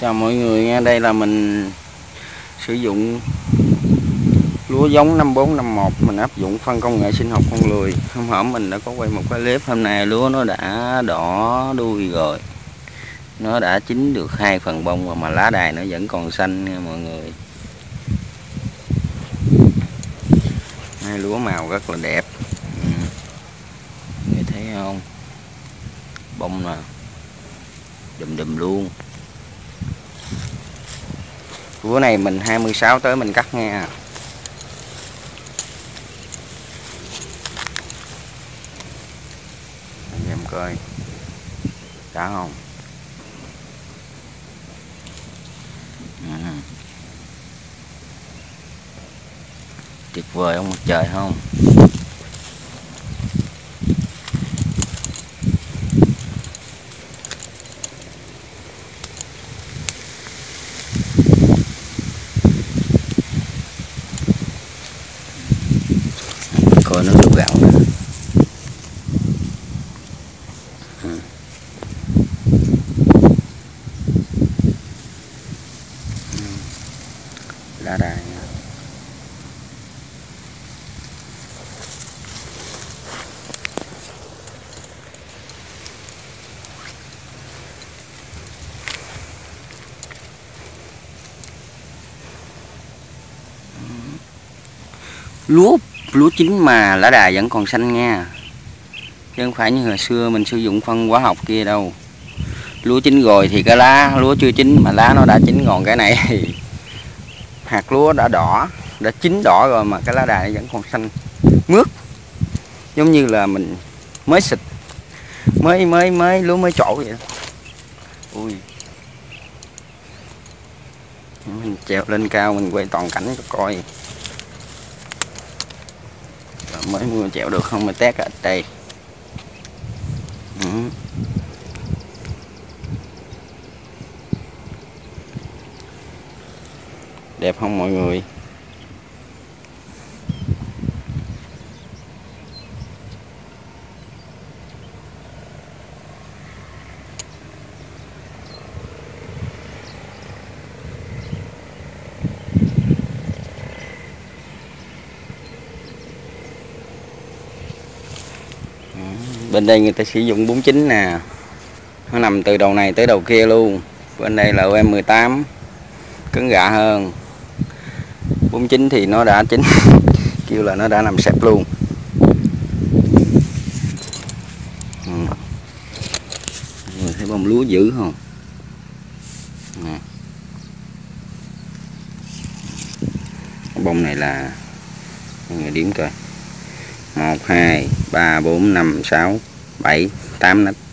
chào mọi người nghe đây là mình sử dụng lúa giống 5451 mình áp dụng phân công nghệ sinh học con lười. Hôm hổm mình đã có quay một cái clip hôm nay lúa nó đã đỏ đuôi rồi. Nó đã chín được hai phần bông mà, mà lá đài nó vẫn còn xanh nha mọi người. Hai lúa màu rất là đẹp. Ừ. người thấy không? Bông nè. Đùm đùm luôn bữa này mình 26 tới mình cắt nha. Anh em coi. Đã không? Ừ. tuyệt vời không mặt trời không? Coi nó được gạo. Ừ. lá đài lúa lúa chín mà lá đài vẫn còn xanh nha. Chứ không phải như hồi xưa mình sử dụng phân hóa học kia đâu. Lúa chín rồi thì cái lá, lúa chưa chín mà lá nó đã chín còn cái này thì hạt lúa đã đỏ, đã chín đỏ rồi mà cái lá đài vẫn còn xanh. Mướt. Giống như là mình mới xịt, mới mới mới lúa mới trổ vậy ui. Mình trèo lên cao mình quay toàn cảnh cho coi mới mua chẹo được không? Mà tét ở đây ừ. đẹp không mọi người? Bên đây người ta sử dụng 49 nè. Nó nằm từ đầu này tới đầu kia luôn. Bên đây là em 18 cứng gạ hơn. 49 thì nó đã chín. Kêu là nó đã nằm sẹp luôn. Ừ. Người thấy bông lúa dữ không? Nè. bông này là người điểm coi. 1 2 3 4 5 6 7 8 nít